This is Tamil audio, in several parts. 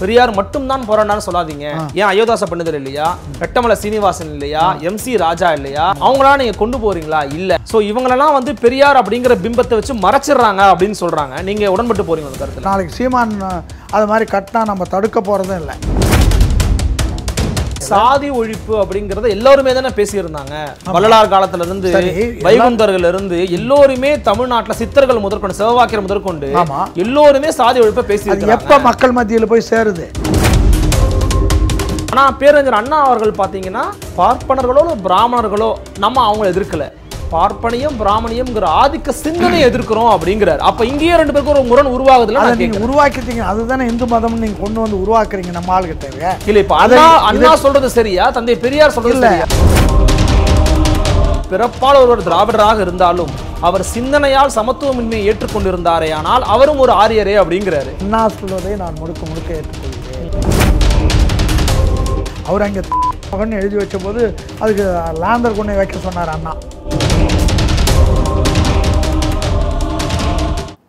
பெரியார் மட்டும்தான் போராடினான்னு சொல்லாதீங்க. ஏன் அயோத்தாச பண்டிதர் இல்லையா? ரெட்டமலை சீனிவாசன் இல்லையா? எம் சி ராஜா இல்லையா? அவங்களாம் நீங்க கொண்டு போறீங்களா? இல்ல. சோ இவங்களெல்லாம் வந்து பெரியார் அப்படிங்கிற பிம்பத்தை வச்சு மறைச்சிடுறாங்க அப்படின்னு சொல்றாங்க. நீங்க உடன்பட்டு போறீங்க அந்த கருத்துல? நாளைக்கு சீமான் அது மாதிரி கட்டினா நம்ம தடுக்க போகிறதும் இல்லை. சாதி ஒழிப்பு அப்படிங்கறத எல்லாருமே தானே பேசியிருந்தாங்க. வள்ளலார் காலத்துல இருந்து சரி, வைகுந்தர்ல இருந்து எல்லோருமே தமிழ்நாட்டுல சித்தர்கள் முதற்கொண்டு சிவவாக்கியர் முதற்கொண்டு. எல்லோருமே சாதி ஒழிப்பை பேசி எப்போ மக்கள் மத்தியில் போய் சேருது? ஆனா பேரறிஞர் அண்ணா அவர்கள் பாத்தீங்கன்னா பார்ப்பனர்களோ பிராமணர்களோ நம்ம அவங்கள எதிர்க்கல. பார்ப்பனியம் பிராமணியம்ங்கிற ஆதிக்க சிந்தனை எதிர்க்கிறோம் அப்படிங்கிறார். அப்ப இங்கேயே ரெண்டு பேருக்கும் ஒரு முரண் உருவாகுதுல நீங்கள் உருவாக்கிட்டீங்க. அதுதானே இந்து மதம் நீங்கள் கொண்டு வந்து உருவாக்குறீங்க நம்ம ஆளுகிட்ட இல்ல இப்ப அண்ணா அண்ணா சொல்றது சரியா? தந்தை பெரியார் சொல்றது இல்ல. சரியா? பிறப்பால் ஒருவர் திராவிடராக இருந்தாலும் அவர் சிந்தனையால் சமத்துவமின்மையை ஏற்றுக்கொண்டிருந்தாரே ஆனால் அவரும் ஒரு ஆரியரே அப்படிங்கிறாரு. அண்ணா சொல்வதை நான் முழுக்க முழுக்க ஏற்றுக்கொள்கிறேன். அவர் அங்கே எழுதி வச்ச போது அதுக்கு லாந்தர் கொண்டை வைக்க சொன்னார் அண்ணா.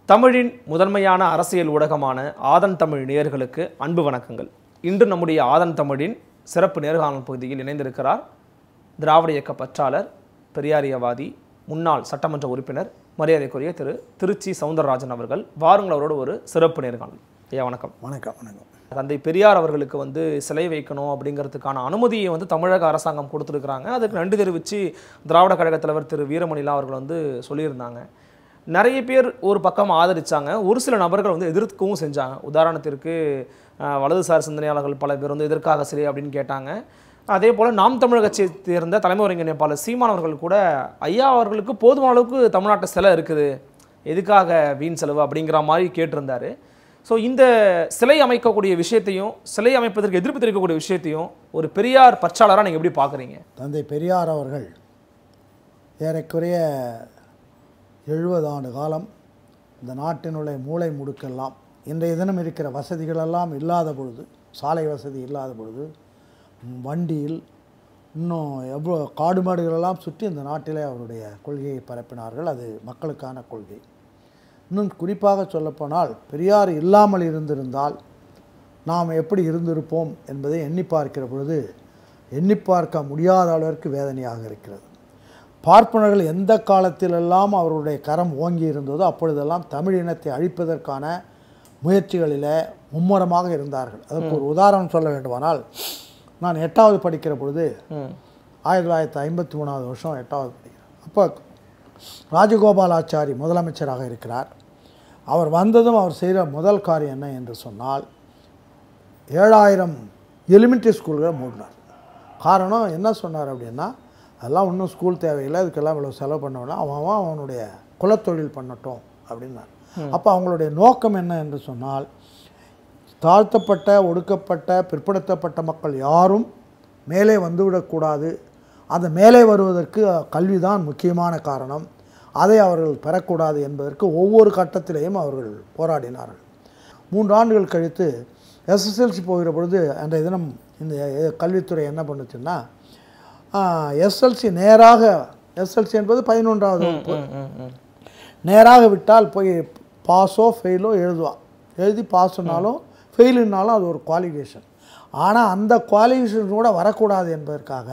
தமிழின் முதன்மையான அரசியல் ஊடகமான ஆதன் தமிழ் நேயர்களுக்கு அன்பு வணக்கங்கள். இன்று நம்முடைய ஆதன் தமிழின் சிறப்பு நேர்காணல் பகுதியில் இணைந்திருக்கிறார் திராவிட இயக்க பற்றாளர் பெரியாரியவாதி முன்னாள் சட்டமன்ற உறுப்பினர் மரியாதைக்குரிய திரு திருச்சி சவுந்தரராஜன் அவர்கள். வாருங்கள் அவரோட ஒரு சிறப்பு நேர்காணல். ஐயா வணக்கம். வணக்கம் வணக்கம். தந்தை பெரியார் அவர்களுக்கு வந்து சிலை வைக்கணும் அப்படிங்கிறதுக்கான அனுமதியை வந்து தமிழக அரசாங்கம் கொடுத்துருக்குறாங்க. அதுக்கு நன்றி தெரிவித்து திராவிட கழக தலைவர் திரு வீரமணிலா அவர்கள் வந்து சொல்லியிருந்தாங்க. நிறைய பேர் ஒரு பக்கம் ஆதரித்தாங்க ஒரு சில நபர்கள் வந்து எதிர்க்கவும் செஞ்சாங்க. உதாரணத்திற்கு வலதுசாரி சிந்தனையாளர்கள் பல பேர் வந்து எதற்காக சிலை அப்படின்னு கேட்டாங்க. அதே போல் நாம் தமிழக கட்சியை சேர்ந்த தலைமை ஒருங்கிணைப்பாளர் சீமான் அவர்கள் கூட ஐயா அவர்களுக்கு போதுமான அளவுக்கு தமிழ்நாட்டு சிலை இருக்குது. எதுக்காக வீண் செலவு? அப்படிங்கிற மாதிரி கேட்டிருந்தார். ஸோ இந்த சிலை அமைக்கக்கூடிய விஷயத்தையும் சிலை அமைப்பதற்கு எதிர்ப்பு தெரிவிக்கக்கூடிய விஷயத்தையும் ஒரு பெரியார் பற்றாளராக நீங்கள் எப்படி பார்க்குறீங்க தந்தை பெரியார் அவர்கள் ஏறக்குறைய எழுபது ஆண்டு காலம் இந்த நாட்டினுடைய மூளை முடுக்கெல்லாம் இன்றைய தினம் இருக்கிற வசதிகளெல்லாம் இல்லாத பொழுது சாலை வசதி இல்லாத பொழுது வண்டியில் இன்னும் எவ்வளோ காடு மாடுகளெல்லாம் சுற்றி இந்த நாட்டிலே அவருடைய கொள்கையை பரப்பினார்கள். அது மக்களுக்கான கொள்கை. இன்னும் குறிப்பாக சொல்லப்போனால் பெரியார் இல்லாமல் இருந்திருந்தால் நாம் எப்படி இருந்திருப்போம் என்பதை எண்ணி பார்க்கிற பொழுது எண்ணி பார்க்க முடியாத அளவிற்கு வேதனையாக இருக்கிறது. பார்ப்பனர்கள் எந்த காலத்திலெல்லாம் அவருடைய கரம் ஓங்கி இருந்ததோ அப்பொழுதெல்லாம் தமிழ் இனத்தை அழிப்பதற்கான முயற்சிகளில் மும்முரமாக இருந்தார்கள். அதுக்கு ஒரு உதாரணம் சொல்ல வேண்டுமானால் நான் எட்டாவது படிக்கிற பொழுது ஆயிரத்தி தொள்ளாயிரத்தி ஐம்பத்தி மூணாவது வருஷம் எட்டாவது படிக்கிறேன். அப்போ ராஜகோபாலாச்சாரி முதலமைச்சராக இருக்கிறார். அவர் வந்ததும் அவர் செய்கிற முதல் காரியம் என்ன என்று சொன்னால் ஏழாயிரம் எலிமெண்ட்ரி ஸ்கூல்களை மூடினார். காரணம் என்ன சொன்னார் அப்படின்னா அதெல்லாம் ஒன்றும் ஸ்கூல் தேவையில்லை. இதுக்கெல்லாம் இவ்வளோ செலவு பண்ண வேணாம் அவன் அவன் அவனுடைய குலத்தொழில் பண்ணட்டும் அப்படின்னார். அப்போ அவங்களுடைய நோக்கம் என்ன என்று சொன்னால் தாழ்த்தப்பட்ட ஒடுக்கப்பட்ட பிற்படுத்தப்பட்ட மக்கள் யாரும் மேலே வந்துவிடக்கூடாது அந்த மேலே வருவதற்கு கல்விதான் முக்கியமான காரணம். அதை அவர்கள் பெறக்கூடாது என்பதற்கு ஒவ்வொரு கட்டத்திலேயும் அவர்கள் போராடினார்கள். மூன்று ஆண்டுகள் கழித்து எஸ்எஸ்எல்சி போகிற பொழுது அன்றைய தினம் இந்த கல்வித்துறை என்ன பண்ணுச்சுன்னா எஸ்எல்சி நேராக எஸ்எல்சி என்பது பதினொன்றாவது வகுப்பு. நேராக விட்டால் போய் பாஸோ ஃபெயிலோ எழுதுவான் எழுதி பாஸ்னாலும் ஃபெயிலுனாலும் அது ஒரு குவாலிஃபிகேஷன் ஆனால் அந்த குவாலிஃபிகேஷன் கூட வரக்கூடாது என்பதற்காக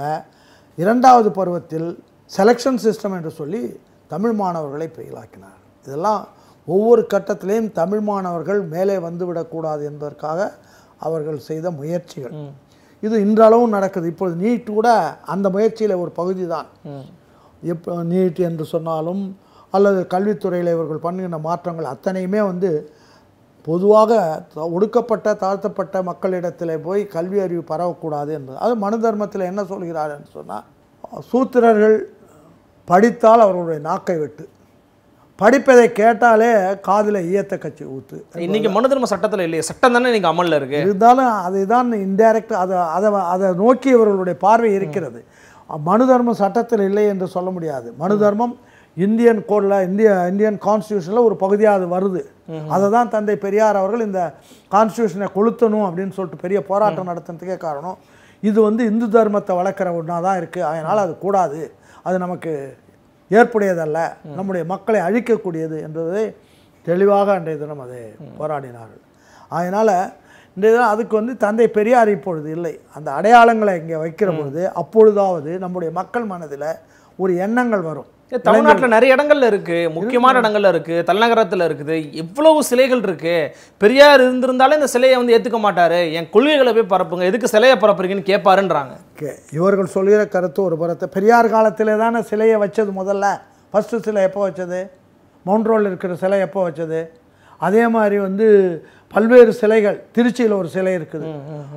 இரண்டாவது பருவத்தில் செலெக்ஷன் சிஸ்டம் என்று சொல்லி தமிழ் மாணவர்களை பெயிலாக்கினார் இதெல்லாம் ஒவ்வொரு கட்டத்திலையும் தமிழ் மாணவர்கள் மேலே வந்துவிடக்கூடாது என்பதற்காக அவர்கள் செய்த முயற்சிகள். இது இன்றளவும் நடக்குது. இப்பொழுது நீட் கூட அந்த முயற்சியில் ஒரு பகுதி தான் எப்போ நீட் என்று சொன்னாலும் அல்லது கல்வித்துறையில் இவர்கள் பண்ணுகின்ற மாற்றங்கள் அத்தனையுமே வந்து பொதுவாக ஒடுக்கப்பட்ட தாழ்த்தப்பட்ட மக்களிடத்தில் போய் கல்வி அறிவு பரவக்கூடாது என்பது. அது மனு தர்மத்தில் என்ன சொல்கிறார் என்று சொன்னால் சூத்திரர்கள் படித்தால் அவர்களுடைய நாக்கை வெட்டு. படிப்பதை கேட்டாலே காதில் ஈயத்த கட்சி ஊத்து. இன்னைக்கு மனு தர்ம சட்டத்துல இல்லையே சட்டம் தானே இன்னைக்கு அமல்ல இருக்கு. இருந்தாலும் அதை தான் இன்டைரக்ட் அதை அதை அதை நோக்கி இவர்களுடைய பார்வை இருக்கிறது. மனு தர்மம் சட்டத்தில் இல்லை என்று சொல்ல முடியாது. மனு தர்மம் இந்தியன் கோடில் இந்திய இந்தியன் கான்ஸ்டியூஷனில் ஒரு பகுதியாக அது வருது. அதை தான் தந்தை பெரியார் அவர்கள் இந்த கான்ஸ்டியூஷனை கொளுத்தணும் அப்படின்னு சொல்லிட்டு பெரிய போராட்டம் நடத்துறதுக்கே காரணம் இது வந்து இந்து தர்மத்தை வளர்க்குற ஒன்றா தான் இருக்குது அதனால் அது கூடாது. அது நமக்கு ஏற்புடையதல்ல. நம்முடைய மக்களை அழிக்கக்கூடியது என்பதை தெளிவாக அன்றைய தினம் அதை போராடினார்கள். அதனால் இந்த இதெல்லாம் அதுக்கு வந்து தந்தை பெரியார் இப்பொழுது இல்லை. அந்த அடையாளங்களை இங்கே வைக்கிற பொழுது அப்பொழுதாவது நம்முடைய மக்கள் மனதில் ஒரு எண்ணங்கள் வரும். தமிழ்நாட்டுல நிறைய இடங்கள்ல இருக்கு. முக்கியமான இடங்கள்ல இருக்கு. தலைநகரத்துல இருக்குது. எவ்வளவு சிலைகள் இருக்கு. பெரியார் இருந்திருந்தாலே இந்த சிலையை வந்து ஏத்துக்க மாட்டாரு. என் கொள்கைகளை போய் பரப்புங்க. எதுக்கு சிலையை பரப்புறீங்கன்னு கேட்பாருன்றாங்க. கே- இவர்கள் சொல்கிற கருத்து ஒரு புறத்தை. பெரியார் காலத்திலே தானே சிலையை வச்சது முதல்ல. ஃபஸ்ட்டு சிலை எப்போ வச்சது? மவுண்ட் ரோடில் இருக்கிற சிலை எப்போ வச்சது? அதே மாதிரி வந்து பல்வேறு சிலைகள். திருச்சியில் ஒரு சிலை இருக்குது.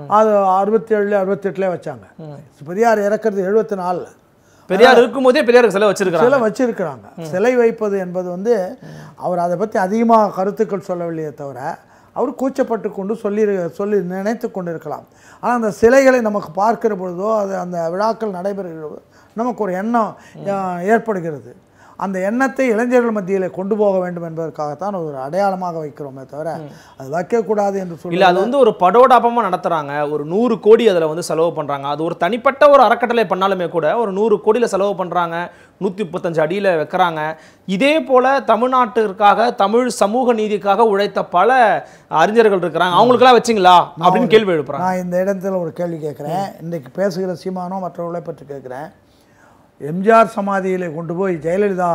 அது அறுபத்தி ஏழுல அறுபத்தெட்டுல வச்சாங்க. பெரியார் இறக்குறது எழுபத்தி நாலில் பெரியார் இருக்கும்போதே பெரியாருக்கு சிலை வச்சிருக்காங்க சிலை வச்சிருக்கிறாங்க. சிலை வைப்பது என்பது வந்து அவர் அதை பற்றி அதிகமாக கருத்துக்கள் சொல்லவில்லையே தவிர அவர் கூச்சப்பட்டு கொண்டு சொல்லி சொல்லி நினைத்து கொண்டு இருக்கலாம் ஆனால் அந்த சிலைகளை நமக்கு பார்க்கிற பொழுதோ அது அந்த விழாக்கள் நடைபெறுகிற நமக்கு ஒரு எண்ணம் ஏற்படுகிறது. அந்த எண்ணத்தை இளைஞர்கள் மத்தியில் கொண்டு போக வேண்டும் என்பதற்காகத்தான் ஒரு அடையாளமாக வைக்கிறோமே தவிர அது வைக்கக்கூடாது என்று சொல்லி இல்ல அது வந்து ஒரு படோடாபமா நடத்துறாங்க. ஒரு நூறு கோடி அதுல வந்து செலவு பண்றாங்க. அது ஒரு தனிப்பட்ட ஒரு அறக்கட்டளை பண்ணாலுமே கூட ஒரு நூறு கோடியில செலவு பண்றாங்க. நூத்தி முப்பத்தஞ்சு அடியில வைக்கிறாங்க. இதே போல தமிழ்நாட்டிற்காக தமிழ் சமூக நீதிக்காக உழைத்த பல அறிஞர்கள் இருக்கிறாங்க. அவங்களுக்கெல்லாம் வச்சிங்களா? அப்படின்னு கேள்வி எழுப்புறாங்க. நான் இந்த இடத்துல ஒரு கேள்வி கேட்குறேன். இன்றைக்கு பேசுகிற சீமானோ மற்றவர்களை பற்றி கேட்குறேன். எம்ஜிஆர் சமாதியிலே கொண்டு போய் ஜெயலலிதா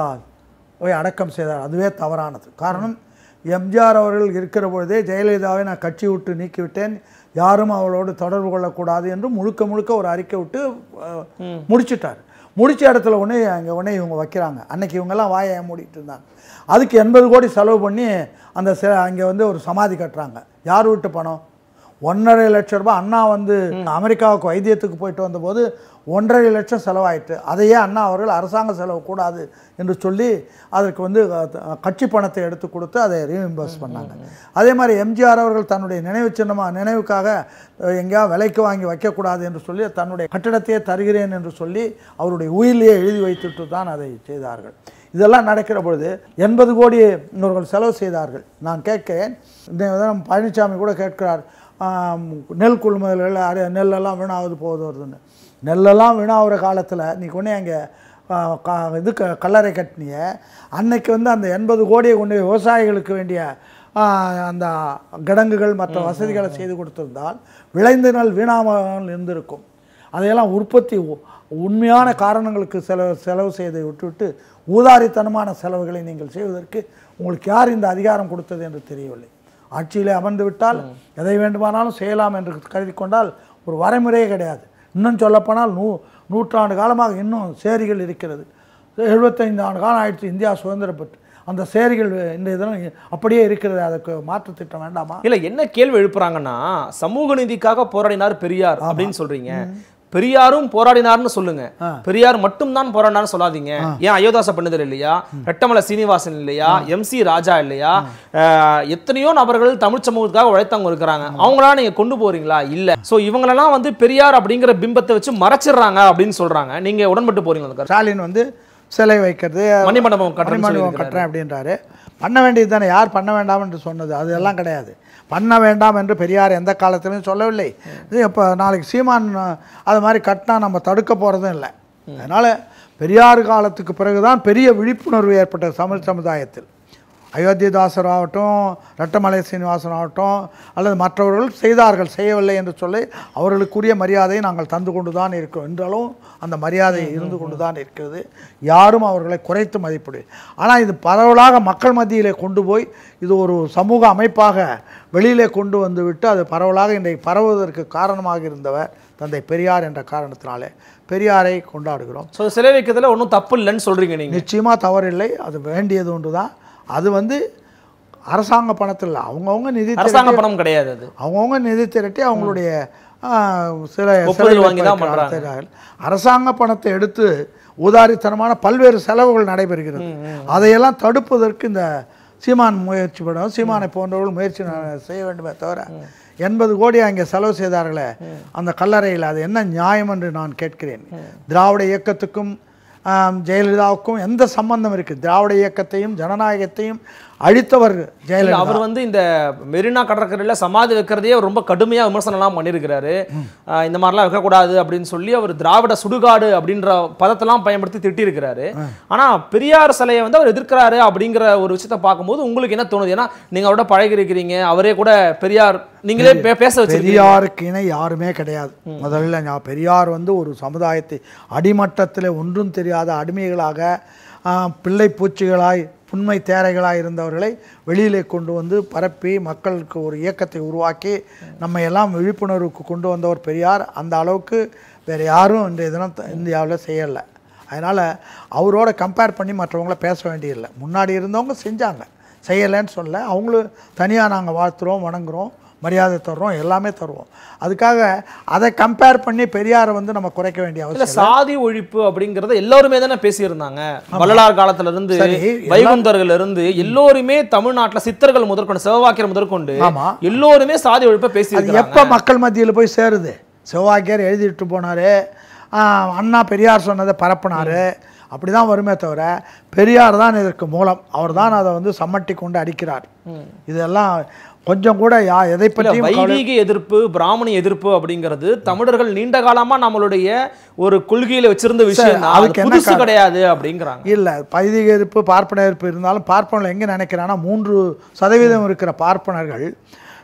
போய் அடக்கம் செய்தார். அதுவே தவறானது. காரணம் எம்ஜிஆர் அவர்கள் இருக்கிற பொழுதே ஜெயலலிதாவை நான் கட்சி விட்டு நீக்கிவிட்டேன். யாரும் அவளோடு தொடர்பு கொள்ளக்கூடாது என்று முழுக்க முழுக்க ஒரு அறிக்கை விட்டு முடிச்சிட்டார். முடிச்ச இடத்துல ஒன்று அங்கே உடனே இவங்க வைக்கிறாங்க. அன்னைக்கு இவங்கெல்லாம் வாயை மூடிட்டு இருந்தாங்க. அதுக்கு எண்பது கோடி செலவு பண்ணி அந்த அங்கே வந்து ஒரு சமாதி கட்டுறாங்க. யார் வீட்டு பணம்? ஒன்றரை லட்சம் ரூபாய் அண்ணா வந்து அமெரிக்காவுக்கு வைத்தியத்துக்கு போயிட்டு வந்தபோது ஒன்றரை லட்சம் செலவாயிட்டு அதையே அண்ணா அவர்கள் அரசாங்க செலவு கூடாது என்று சொல்லி அதற்கு வந்து கட்சி பணத்தை எடுத்து கொடுத்து அதை ரீஇம்பர்ஸ் பண்ணாங்க. அதே மாதிரி எம்ஜிஆர் அவர்கள் தன்னுடைய நினைவு சின்னமாக நினைவுக்காக எங்கேயா விலைக்கு வாங்கி வைக்கக்கூடாது என்று சொல்லி தன்னுடைய கட்டிடத்தையே தருகிறேன் என்று சொல்லி அவருடைய உயிரிலேயே எழுதி வைத்துட்டு தான் அதை செய்தார்கள். இதெல்லாம் நடக்கிற பொழுது எண்பது கோடி இவர்கள் செலவு செய்தார்கள். நான் கேட்கிறேன் இந்த விதம் பழனிசாமி கூட கேட்கிறார் நெல் கொள்முதல்கள் நெல்லெல்லாம் வீணாவது போகுது வருதுன்னு. நெல்லெல்லாம் வீணாகிற காலத்தில் நீ கொண்டே அங்கே இது க கல்லறை கட்டினிய. அன்னைக்கு வந்து அந்த எண்பது கோடியை கொண்டு விவசாயிகளுக்கு வேண்டிய அந்த கிடங்குகள் மற்ற வசதிகளை செய்து கொடுத்திருந்தால் விளைந்த நெல் வீணாமல் இருந்திருக்கும். அதையெல்லாம் உற்பத்தி உண்மையான காரணங்களுக்கு செலவு செலவு செய்தை விட்டுவிட்டு ஊதாரித்தனமான செலவுகளை நீங்கள் செய்வதற்கு உங்களுக்கு யார் இந்த அதிகாரம் கொடுத்தது என்று தெரியவில்லை. ஆட்சியிலே அமர்ந்து விட்டால் எதை வேண்டுமானாலும் செய்யலாம் என்று கருதி கொண்டால் ஒரு வரைமுறையே கிடையாது. இன்னும் சொல்லப்போனால் நூ நூற்றாண்டு காலமாக இன்னும் சேரிகள் இருக்கிறது. எழுபத்தைந்து ஆண்டு காலம் ஆயிடுச்சு இந்தியா சுதந்திரம் பெற்று அந்த சேரிகள் இந்த இதெல்லாம் அப்படியே இருக்கிறது. அதுக்கு மாற்று திட்டம் வேண்டாமா? இல்ல என்ன கேள்வி எழுப்புறாங்கன்னா சமூக நீதிக்காக போராடினார் பெரியார் அப்படின்னு சொல்றீங்க. பெரியாரும் போராடினார்னு சொல்லுங்க. பெரியார் மட்டும்தான் போராடினார்னு சொல்லாதீங்க. ஏன் அயோத்தாச பண்டிதர் இல்லையா? ரெட்டமலை சீனிவாசன் இல்லையா? எம் சி ராஜா இல்லையா? எத்தனையோ நபர்கள் தமிழ் சமூகத்துக்காக உழைத்தவங்க இருக்கிறாங்க. அவங்களாம் நீங்க கொண்டு போறீங்களா? இல்ல. சோ இவங்களெல்லாம் வந்து பெரியார் அப்படிங்கிற பிம்பத்தை வச்சு மறைச்சிடுறாங்க அப்படின்னு சொல்றாங்க. நீங்க உடன்பட்டு போறீங்களா? ஸ்டாலின் வந்து சிலை வைக்கிறது மணிமண்டபம். கட்டுறேன் அப்படின்றாரு. பண்ண வேண்டியது தானே? யார் பண்ண வேண்டாம் என்று சொன்னது அதெல்லாம் கிடையாது. பண்ண வேண்டாம் என்று பெரியார் எந்த காலத்திலும் சொல்லவில்லை. இப்போ நாளைக்கு சீமான் அது மாதிரி கட்டினா நம்ம தடுக்க போகிறதும் இல்லை. அதனால் பெரியார் காலத்துக்கு பிறகுதான் பெரிய விழிப்புணர்வு ஏற்பட்டது தமிழ் சமுதாயத்தில். அயோத்திதாசர் ஆகட்டும் ரெட்டமலை சீனிவாசன் ஆகட்டும் அல்லது மற்றவர்கள் செய்தார்கள் செய்யவில்லை என்று சொல்லி அவர்களுக்குரிய மரியாதையை நாங்கள் தந்து கொண்டு தான் இருக்கிறோம். என்றாலும் அந்த மரியாதை இருந்து கொண்டு தான் இருக்கிறது. யாரும் அவர்களை குறைத்து மதிப்பிடு. ஆனால் இது பரவலாக மக்கள் மத்தியிலே கொண்டு போய் இது ஒரு சமூக அமைப்பாக வெளியிலே கொண்டு வந்து விட்டு அது பரவலாக இன்றைக்கு பரவுவதற்கு காரணமாக இருந்தவர் தந்தை பெரியார் என்ற காரணத்தினாலே பெரியாரை கொண்டாடுகிறோம். சோ சிலை வைக்கிறதுல ஒன்றும் தப்பு இல்லைன்னு சொல்றீங்க நீங்க? நிச்சயமாக தவறில்லை. அது வேண்டியது ஒன்று தான் அது வந்து அரசாங்க பணத்தில் அவங்கவுங்க நிதி அரசாங்க பணம் கிடையாது அது. அவங்கவுங்க நிதி திரட்டி அவங்களுடைய சில. அரசாங்க பணத்தை எடுத்து ஊதாரித்தனமான பல்வேறு செலவுகள் நடைபெறுகிறது. அதையெல்லாம் தடுப்பதற்கு இந்த சீமான் முயற்சி பண்ணும் சீமானை போன்றவர்கள் முயற்சி செய்ய வேண்டுமே தவிர எண்பது கோடி அங்கே செலவு செய்தார்களே அந்த கல்லறையில் அது என்ன நியாயம் என்று நான் கேட்கிறேன். திராவிட இயக்கத்துக்கும் ஜெயலலிதாவுக்கும் எந்த சம்பந்தம் இருக்குது திராவிட இயக்கத்தையும் ஜனநாயகத்தையும் அழித்தவர் ஜெயலலிதா. அவர் வந்து இந்த மெரினா கடற்கரையில சமாதி வைக்கிறதையே ரொம்ப கடுமையா விமர்சனம்லாம் பண்ணியிருக்கிறாரு. இந்த மாதிரிலாம் வைக்கக்கூடாது அப்படின்னு சொல்லி அவர் திராவிட சுடுகாடு அப்படின்ற பதத்தெல்லாம் பயன்படுத்தி திட்டியிருக்கிறாரு. ஆனா பெரியார் சிலையை வந்து அவர் எதிர்க்கிறாரு அப்படிங்கிற ஒரு விஷயத்தை பார்க்கும்போது உங்களுக்கு என்ன தோணுது? ஏன்னா நீங்க அவரோட பழகி இருக்கிறீங்க அவரே கூட பெரியார் நீங்களே பேச பெரியாருக்கு இணை யாருமே கிடையாது. முதல்ல நான் பெரியார் வந்து ஒரு சமுதாயத்தை அடிமட்டத்தில் ஒன்றும் தெரியாத அடிமைகளாக பிள்ளை பூச்சிகளாய் புண்மை தேரைகளாக இருந்தவர்களை வெளியிலே கொண்டு வந்து பரப்பி மக்களுக்கு ஒரு இயக்கத்தை உருவாக்கி நம்ம எல்லாம் விழிப்புணர்வுக்கு கொண்டு வந்தவர் பெரியார். அந்த அளவுக்கு வேறு யாரும் இன்றைய தினம் இந்தியாவில் செய்யலை. அதனால் அவரோட கம்பேர் பண்ணி மற்றவங்கள பேச வேண்டியதில்லை. முன்னாடி இருந்தவங்க செஞ்சாங்க. செய்யலைன்னு சொல்ல அவங்களும் தனியாக நாங்கள் வாழ்த்துறோம் வணங்குறோம். மரியாதை தர்றோம் எல்லாமே தருவோம். அதுக்காக அதை கம்பேர் பண்ணி பெரியாரை வந்து நம்ம குறைக்க வேண்டிய அவசியம் சாதி ஒழிப்பு அப்படிங்கறத எல்லாருமே தானே பேசியிருந்தாங்க. வள்ளலார் காலத்துல இருந்து வைகுந்தர்கள் இருந்து எல்லோருமே தமிழ்நாட்டுல சித்தர்கள் முதற்கொண்டு சிவவாக்கியர் முதற்கொண்டு. எல்லோருமே சாதி ஒழிப்பை பேசியிருக்காங்க எப்போ மக்கள் மத்தியில் போய் சேருது? செவ்வாய்க்கியர் எழுதிட்டு போனார். அண்ணா பெரியார் சொன்னதை பரப்புனார். அப்படி தான் வருமே தவிர பெரியார் தான் இதற்கு மூலம். அவர் தான் அதை வந்து சம்மட்டி கொண்டு அடிக்கிறார். இதெல்லாம் கொஞ்சம் கூட யா எதை கவலை- வைதீக எதிர்ப்பு பிராமணி எதிர்ப்பு அப்படிங்கிறது தமிழர்கள் நீண்ட காலமா நம்மளுடைய ஒரு கொள்கையில வச்சிருந்த விஷயம் அதுக்கு என்ன புதுசு? கிடையாது அப்படிங்கிறாங்க இல்லை பைதிக இருப்பு பார்ப்பன இருப்பு இருந்தாலும் பார்ப்பனர்கள் எங்கே நினைக்கிறான்னா மூன்று சதவீதம் இருக்கிற பார்ப்பனர்கள்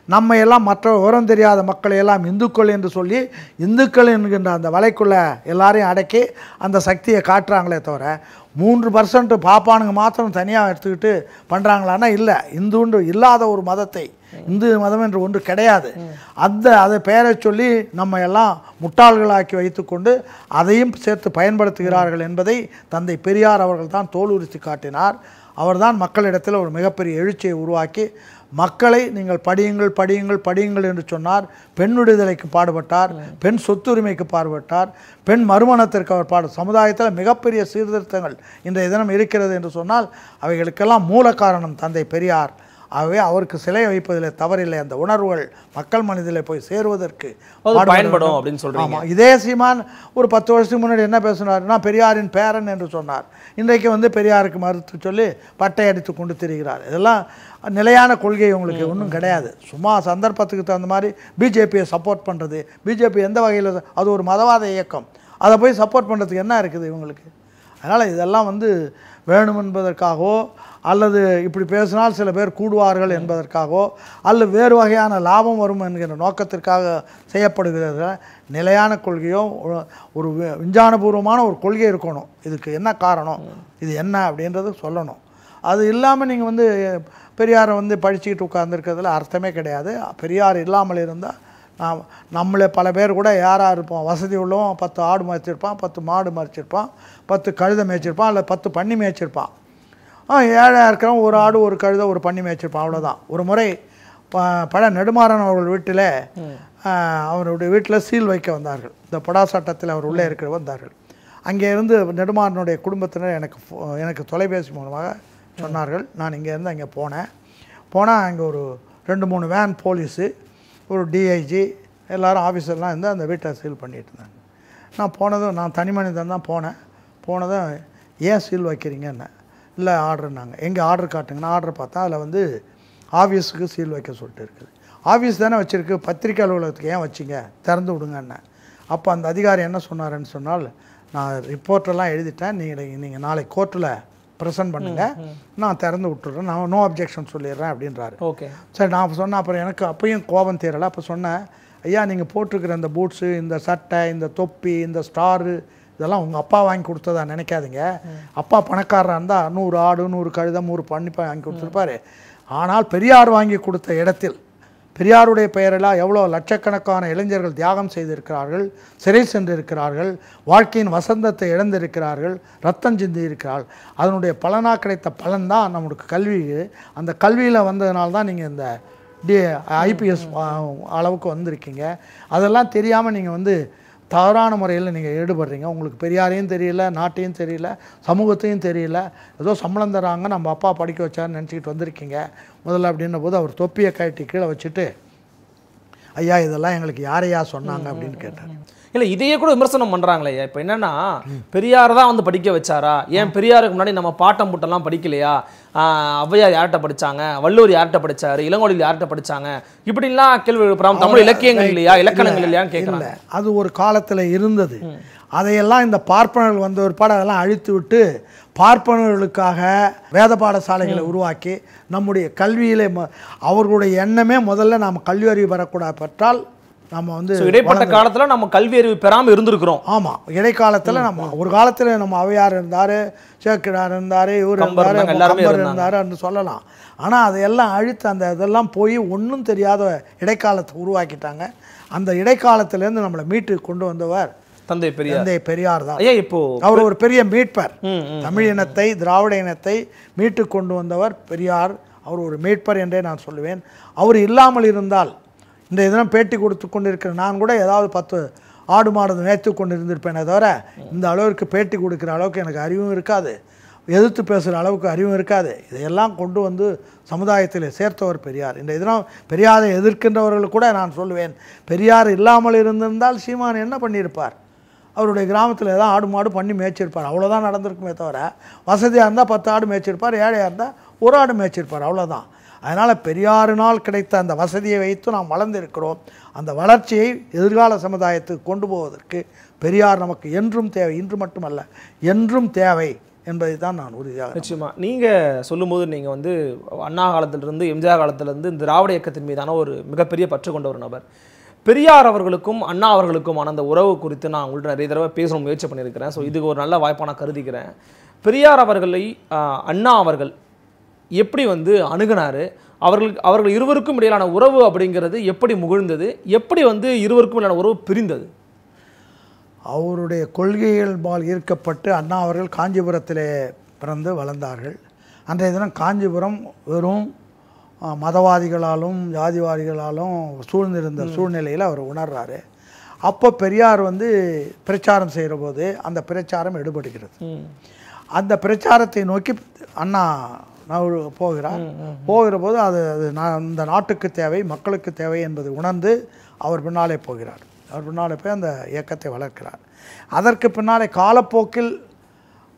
நம்ம எல்லாம் மற்ற விவரம் தெரியாத மக்களை எல்லாம் இந்துக்கள் என்று சொல்லி இந்துக்கள் என்கின்ற அந்த வலைக்குள்ள எல்லாரையும் அடக்கி அந்த சக்தியை காட்டுறாங்களே தவிர மூன்று பர்சன்ட் பாப்பானுங்க மாத்திரம் தனியாக எடுத்துக்கிட்டு பண்ணுறாங்களான்னா இல்லை. இந்துன்று இல்லாத ஒரு மதத்தை. இந்து மதம் என்று ஒன்று கிடையாது. அந்த அதை பெயரை சொல்லி நம்ம எல்லாம் முட்டாள்களாக்கி வைத்துக்கொண்டு அதையும் சேர்த்து பயன்படுத்துகிறார்கள் என்பதை தந்தை பெரியார் அவர்கள் தான் தோலுரித்து காட்டினார். அவர்தான் மக்களிடத்தில் ஒரு மிகப்பெரிய எழுச்சியை உருவாக்கி மக்களை நீங்கள் படியுங்கள் படியுங்கள் படியுங்கள் என்று சொன்னார். பெண் விடுதலைக்கு பாடுபட்டார். பெண் சொத்துரிமைக்கு பாடுபட்டார். பெண் மறுமணத்திற்கு அவர் பாடு சமுதாயத்தில் மிகப்பெரிய சீர்திருத்தங்கள் இன்றைய தினம் இருக்கிறது என்று சொன்னால் அவைகளுக்கெல்லாம் மூல காரணம் தந்தை பெரியார். ஆகவே அவருக்கு சிலை வைப்பதில் தவறில்லை. அந்த உணர்வுகள் மக்கள் மனதிலே போய் சேருவதற்கு பயன்படும். அப்படின்னு சொல்றீங்க. ஆமா. இதே சீமான் ஒரு பத்து வருஷத்துக்கு முன்னாடி என்ன பேசினார்னா பெரியாரின் பேரன் என்று சொன்னார். இன்றைக்கு வந்து பெரியாருக்கு மறுத்து சொல்லி பட்டை அடித்து கொண்டு திரிகிறார். இதெல்லாம் நிலையான கொள்கை உங்களுக்கு ஒன்றும் கிடையாது. சும்மா சந்தர்ப்பத்துக்கு தகுந்த மாதிரி பிஜேபியை சப்போர்ட் பண்ணுறது பிஜேபி எந்த வகையில் அது ஒரு மதவாத இயக்கம். அதை போய் சப்போர்ட் பண்ணுறதுக்கு என்ன இருக்குது இவங்களுக்கு? அதனால் இதெல்லாம் வந்து வேணும் என்பதற்காகவோ அல்லது இப்படி பேசினால் சில பேர் கூடுவார்கள் என்பதற்காகவோ அல்லது வேறு வகையான லாபம் வரும் என்கிற நோக்கத்திற்காக செய்யப்படுகிறது. நிலையான கொள்கையோ ஒரு- வி- விஞ்ஞானபூர்வமான ஒரு கொள்கை இருக்கணும். இதுக்கு என்ன காரணம்? இது என்ன அப்படின்றது சொல்லணும். அது இல்லாமல் நீங்கள் வந்து பெரியாரை வந்து படிச்சுக்கிட்டு உட்கார்ந்துருக்கிறதுல அர்த்தமே கிடையாது. பெரியார் இல்லாமல் இருந்தால் நம்மளே பல பேர் கூட யாராக இருப்போம் வசதி உள்ளவன் பத்து ஆடு மேய்ச்சிருப்பான் பத்து மாடு மறைச்சிருப்பான் பத்து கழுதை மேய்ச்சிருப்பான் இல்லை பத்து பண்ணி மேய்ச்சிருப்பான். ஏழையாக இருக்கிறவன் ஒரு ஆடு ஒரு கழுதை ஒரு பண்ணி மேய்ச்சிருப்பான் அவ்வளோதான் ஒரு முறை ப பழ நெடுமாறன் அவர்கள் வீட்டில் அவருடைய வீட்டில் சீல் வைக்க வந்தார்கள். இந்த படா சட்டத்தில் அவர் உள்ளே இருக்கிற வந்தார்கள். அங்கே இருந்து நெடுமாறனுடைய குடும்பத்தினர் எனக்கு எனக்கு தொலைபேசி மூலமாக சொன்னார்கள். நான் இங்கே இருந்து அங்கே போனேன். போனால் அங்கே ஒரு ரெண்டு மூணு வேன் போலீஸு ஒரு டிஐஜி எல்லோரும் ஆஃபீஸர்லாம் இருந்து அந்த வீட்டை சீல் பண்ணிட்டு இருந்தாங்க நான் போனதும் நான் தனி மனிதன் தான் போனேன். போனதும் ஏன் சீல் வைக்கிறீங்கன்னு? இல்லை ஆர்டர்னாங்க எங்கே ஆர்டர் காட்டுங்கன்னா ஆர்டர் பார்த்தா அதில் வந்து ஆஃபீஸுக்கு சீல் வைக்க சொல்லிட்டு இருக்குது ஆஃபீஸ் தானே வச்சுருக்கு பத்திரிக்கை அலுவலகத்துக்கு ஏன் வச்சிங்க? திறந்து விடுங்கன்னு அப்போ அந்த அதிகாரி என்ன சொன்னாருன்னு சொன்னால் நான் ரிப்போர்ட்டெல்லாம் எழுதிட்டேன். நீங்கள் நீங்கள் நாளைக்கு கோர்ட்டில் ப்ரெசென்ட் பண்ணுங்கள் நான் திறந்து விட்டுறேன். நான் நோ அப்ஜெக்ஷன் சொல்லிடுறேன் அப்படின்றாரு. ஓகே. சரி நான் சொன்னேன் அப்புறம் எனக்கு அப்பயும் கோபம் தீரலை அப்போ சொன்னேன் ஐயா நீங்கள் போட்டிருக்கிற இந்த பூட்ஸு இந்த சட்டை இந்த தொப்பி இந்த ஸ்டாரு இதெல்லாம் உங்கள் அப்பா வாங்கி கொடுத்ததா நினைக்காதீங்க. அப்பா பணக்காரராக இருந்தால் நூறு ஆடு நூறு கழுதை நூறு பண்ணி வாங்கி கொடுத்துருப்பாரு. ஆனால் பெரியார் வாங்கி கொடுத்த இடத்தில் பெரியாருடைய பெயரெல்லாம் எவ்வளோ லட்சக்கணக்கான இளைஞர்கள் தியாகம் செய்திருக்கிறார்கள் சிறை சென்றிருக்கிறார்கள் வாழ்க்கையின் வசந்தத்தை இழந்திருக்கிறார்கள் ரத்தம் சிந்தி இருக்கிறார்கள் அதனுடைய பலனாக கிடைத்த பலன் தான் நம்மளுக்கு கல்வி. அந்த கல்வியில் வந்ததுனால தான் நீங்கள் இந்த டி ஐபிஎஸ் அளவுக்கு வந்திருக்கீங்க. அதெல்லாம் தெரியாமல் நீங்கள் வந்து தவறான முறையில் நீங்கள் ஈடுபடுறீங்க. உங்களுக்கு பெரியாரையும் தெரியல நாட்டையும் தெரியல சமூகத்தையும் தெரியல. ஏதோ சம்பளம் தராங்க நம்ம அப்பா படிக்க வச்சாருன்னு நினச்சிக்கிட்டு வந்திருக்கீங்க. முதல்ல அப்படின்ன போது அவர் தொப்பியை கட்டி கீழே வச்சுட்டு ஐயா இதெல்லாம் எங்களுக்கு யாரையா சொன்னாங்க? அப்படின்னு கேட்டார். இல்ல இதையே கூட விமர்சனம் பண்றாங்களே. இப்போ என்னன்னா பெரியார் தான் வந்து படிக்க வச்சாரா? ஏன் பெரியாருக்கு முன்னாடி நம்ம பாட்டம் புட்டெல்லாம் படிக்கலையா? ஔவையார் யார்கிட்ட படிச்சாங்க? வள்ளுவர் யார்கிட்ட படிச்சாரு? இளங்கோடிகள் யார்கிட்ட படிச்சாங்க? இப்படிலாம் கேள்வி எழுப்புறாங்க தமிழ் இலக்கியங்கள் இல்லையா? இலக்கணங்கள் இல்லையான்னு இல்லை. அது ஒரு காலத்தில் இருந்தது. அதையெல்லாம் இந்த பார்ப்பனர்கள் வந்த ஒரு பாடம் அதெல்லாம் அழித்து விட்டு பார்ப்பனர்களுக்காக வேத பாடசாலைகளை உருவாக்கி நம்முடைய கல்வியிலே ம- அவர்களுடைய எண்ணமே முதல்ல நாம் கல்வி அறிவு பெறக்கூடாது பெற்றால் நம்ம வந்து இடைப்பட்ட காலத்துல நம்ம கல்வி அறிவு பெறாம இருந்திருக்கிறோம். ஆமாம் இடைக்காலத்தில் நம்ம ஒரு காலத்தில் நம்ம அவையார் இருந்தார் சேக்கிடார் இருந்தார் இவர் இருந்தார் கம்பர் இருந்தாங்க. இருந்தார் சொல்லலாம். ஆனால் அதையெல்லாம் அழித்து அந்த இதெல்லாம் போய் ஒன்றும் தெரியாத இடைக்காலத்தை உருவாக்கிட்டாங்க. அந்த இடைக்காலத்திலேருந்து நம்மளை மீட்டு கொண்டு வந்தவர் தந்தை பெரியார். தந்தை பெரியார் தான். ஐயா இப்போ அவர் ஒரு பெரிய மீட்பர். தமிழ் இனத்தை திராவிட இனத்தை மீட்டு கொண்டு வந்தவர் பெரியார். அவர் ஒரு மீட்பர் என்றே நான் சொல்லுவேன். அவர் இல்லாமல் இருந்தால் இந்த இதெல்லாம் பேட்டி கொடுத்து கொண்டிருக்கிற நான் கூட ஏதாவது பத்து ஆடு மாடு மேய்த்து கொண்டு இருந்திருப்பேனே தவிர இந்த அளவிற்கு பேட்டி கொடுக்குற அளவுக்கு எனக்கு அறிவும் இருக்காது. எதிர்த்து பேசுகிற அளவுக்கு அறிவும் இருக்காது. இதையெல்லாம் கொண்டு வந்து சமுதாயத்தில் சேர்த்தவர் பெரியார். இந்த இதெல்லாம் பெரியாரை எதிர்க்கின்றவர்கள் கூட நான் சொல்லுவேன் பெரியார் இல்லாமல் இருந்திருந்தால் சீமான் என்ன பண்ணியிருப்பார்? அவருடைய கிராமத்தில் ஏதாவது ஆடு மாடு பண்ணி மேய்ச்சிருப்பார். அவ்வளோதான் நடந்திருக்குமே தவிர வசதியாக இருந்தால் பத்து ஆடு மேய்ச்சிருப்பார் ஏழையாக இருந்தால் ஒரு ஆடு மேய்ச்சிருப்பார். அவ்வளோதான் அதனால் பெரியாரினால் கிடைத்த அந்த வசதியை வைத்து நாம் வளர்ந்திருக்கிறோம். அந்த வளர்ச்சியை எதிர்கால சமுதாயத்துக்கு கொண்டு போவதற்கு பெரியார் நமக்கு என்றும் தேவை இன்று மட்டுமல்ல என்றும் தேவை என்பதை தான் நான் உறுதியாக நிச்சயமாக நீங்கள் சொல்லும்போது நீங்கள் வந்து அண்ணா காலத்திலிருந்து எம்ஜிஆர் காலத்திலிருந்து இந்த திராவிட இயக்கத்தின் மீதான ஒரு மிகப்பெரிய பற்று கொண்ட ஒரு நபர். பெரியார் அவர்களுக்கும் அண்ணா அவர்களுக்குமான அந்த உறவு குறித்து நான் உங்கள்கிட்ட நிறைய தடவை பேசணும் முயற்சி பண்ணியிருக்கிறேன். ஸோ இதுக்கு ஒரு நல்ல வாய்ப்பாக நான் கருதிக்கிறேன். பெரியார் அவர்களை அண்ணா அவர்கள் எப்படி வந்து அணுகுனாரு? அவர்களுக்கு அவர்கள் இருவருக்கும் இடையிலான உறவு அப்படிங்கிறது எப்படி முகிழ்ந்தது? எப்படி வந்து இருவருக்கும் இடையிலான உறவு பிரிந்தது? அவருடைய கொள்கைகள் பால் ஈர்க்கப்பட்டு அண்ணா அவர்கள் காஞ்சிபுரத்திலே பிறந்து வளர்ந்தார்கள். அன்றைய தினம் காஞ்சிபுரம் வெறும் மதவாதிகளாலும் ஜாதிவாதிகளாலும் சூழ்ந்திருந்த சூழ்நிலையில் அவர் உணர்றாரு. அப்போ பெரியார் வந்து பிரச்சாரம் செய்கிற போது அந்த பிரச்சாரம் எடுபடுகிறது. அந்த பிரச்சாரத்தை நோக்கி அண்ணா நகரு போகிறார். போகிற போது அது அது நா- இந்த நாட்டுக்கு தேவை மக்களுக்கு தேவை என்பதை உணர்ந்து அவர் பின்னாலே போகிறார். அவர் பின்னாலே போய் அந்த இயக்கத்தை வளர்க்கிறார். அதற்கு பின்னாலே காலப்போக்கில்